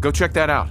Go check that out.